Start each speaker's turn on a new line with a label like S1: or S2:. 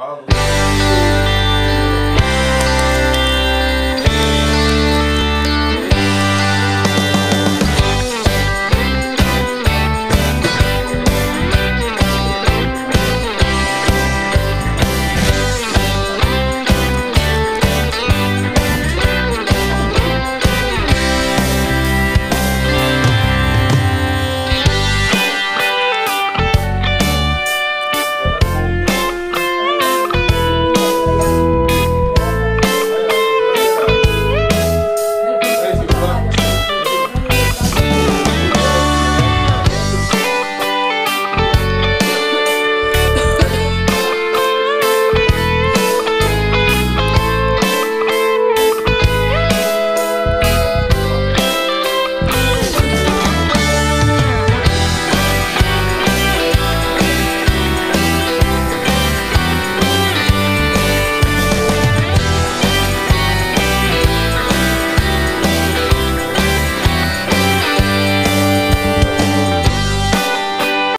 S1: Falou.